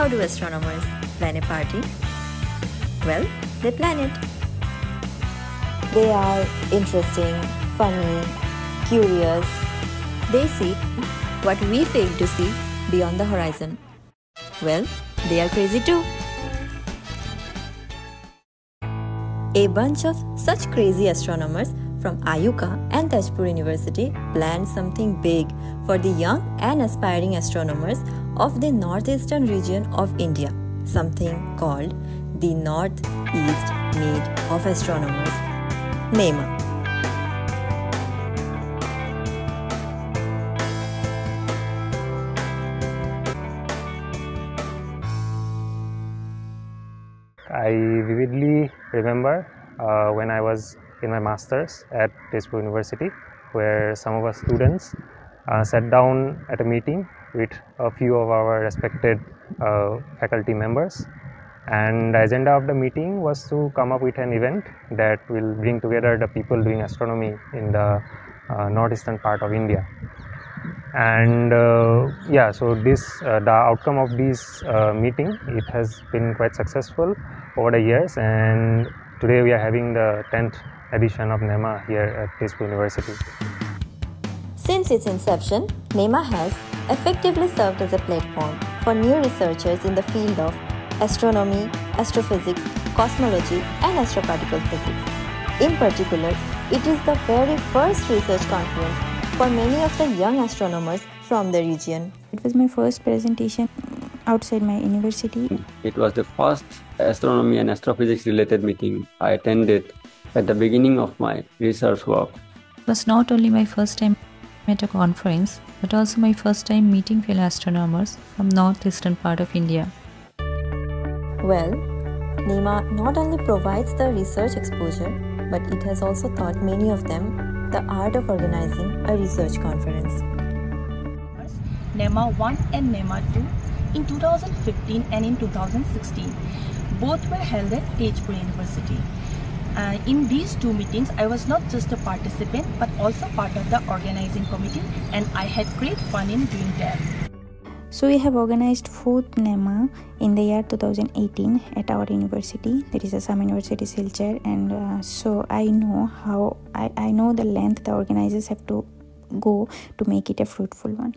How do astronomers plan a party? Well, they plan it. They are interesting, funny, curious. They see what we fail to see beyond the horizon. Well, they are crazy too. A bunch of such crazy astronomers from IUCAA and Tezpur University planned something big for the young and aspiring astronomers of the northeastern region of India, something called the Northeast Meet of Astronomers, NEMA. I vividly remember uh, when I was in my master's at Tezpur University, where some of us students uh, sat down at a meeting with a few of our respected uh, faculty members. And the agenda of the meeting was to come up with an event that will bring together the people doing astronomy in the uh, northeastern part of India. And uh, yeah, so this uh, the outcome of this uh, meeting it has been quite successful over the years, and today we are having the 10th edition of NEMA here at Tezpur University. Since its inception, NEMA has effectively served as a platform for new researchers in the field of astronomy, astrophysics, cosmology, and astroparticle physics. In particular, it is the very first research conference for many of the young astronomers from the region. It was my first presentation outside my university. It was the first astronomy and astrophysics related meeting I attended at the beginning of my research work. It was not only my first time at a conference, but also my first time meeting fellow astronomers from northeastern part of India. Well, NEMA not only provides the research exposure, but it has also taught many of them the art of organizing a research conference. NEMA 1 and NEMA 2 in 2015 and in 2016. Both were held at Tezpur University. Uh, in these two meetings, I was not just a participant but also part of the organizing committee and I had great fun in doing that. So we have organized fourth NEMA in the year 2018 at our university. There is a Assam University Silchar and uh, so I know how I, I know the length the organizers have to go to make it a fruitful one.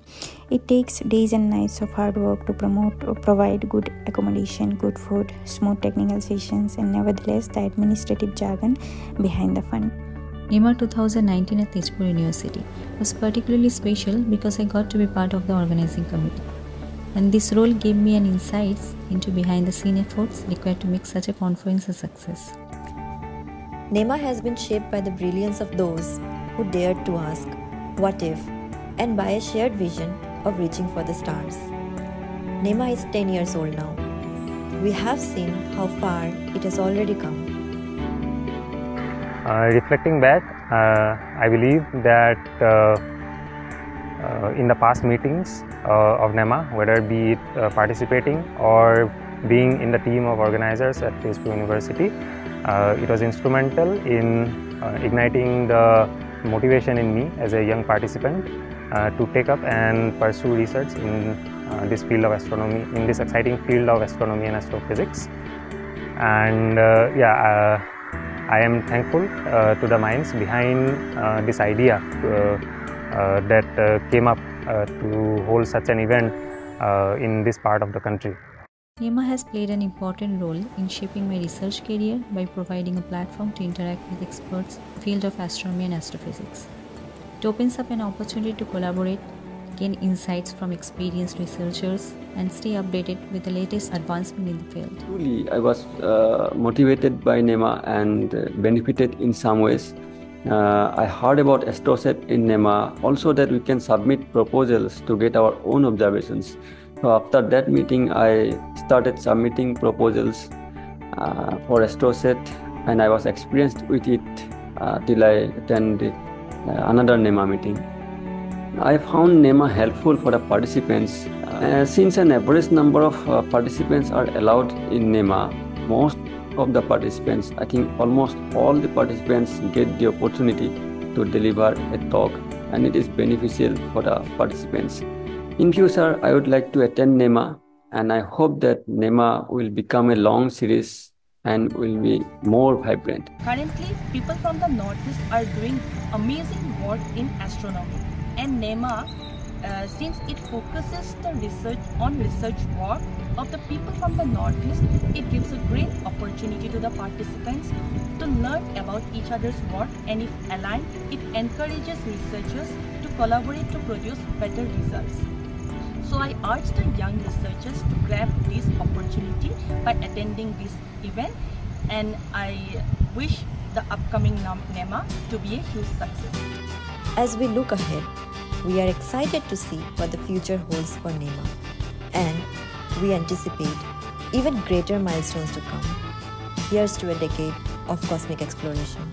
It takes days and nights of hard work to promote or provide good accommodation, good food, smooth technical sessions, and nevertheless the administrative jargon behind the fund. NEMA 2019 at Tezpur University was particularly special because I got to be part of the organizing committee. And this role gave me an insights into behind the scene efforts required to make such a conference a success. NEMA has been shaped by the brilliance of those who dared to ask, what if, and by a shared vision of reaching for the stars. NEMA is 10 years old now. We have seen how far it has already come. Uh, reflecting back, uh, I believe that uh, uh in the past meetings uh, of NEMA, whether be it uh, participating or being in the team of organizers at Tezpur University, it was instrumental in igniting the motivation in me as a young participant uh, to take up and pursue research in uh, this field of astronomy, in this exciting field of astronomy and astrophysics. And uh, yeah, uh, I am thankful uh, to the minds behind uh, this idea that came up to hold such an event in this part of the country. NEMA has played an important role in shaping my research career by providing a platform to interact with experts in the field of astronomy and astrophysics. It opens up an opportunity to collaborate, gain insights from experienced researchers, and stay updated with the latest advancement in the field. Truly, I was uh, motivated by NEMA and uh, benefited in some ways. Uh, I heard about AstroSat in NEMA, also that we can submit proposals to get our own observations. So after that meeting, I started submitting proposals uh, for AstroSat, and I was experienced with it uh, till I attended uh, another NEMA meeting. I found NEMA helpful for the participants. Uh, since an average number of uh, participants are allowed in NEMA, most of the participants, I think almost all the participants get the opportunity to deliver a talk and it is beneficial for the participants. In future, I would like to attend NEMA and I hope that NEMA will become a long series and will be more vibrant. Currently, people from the Northeast are doing amazing work in astronomy and NEMA uh, since it focuses the research on research work of the people from the Northeast, it gives a great opportunity to the participants to learn about each other's work and if aligned, it encourages researchers to collaborate to produce better results. So I urge the young researchers to grab this opportunity by attending this event and I wish the upcoming NEMA to be a huge success. As we look ahead, we are excited to see what the future holds for NEMA and we anticipate even greater milestones to come. Here's to a decade of cosmic exploration.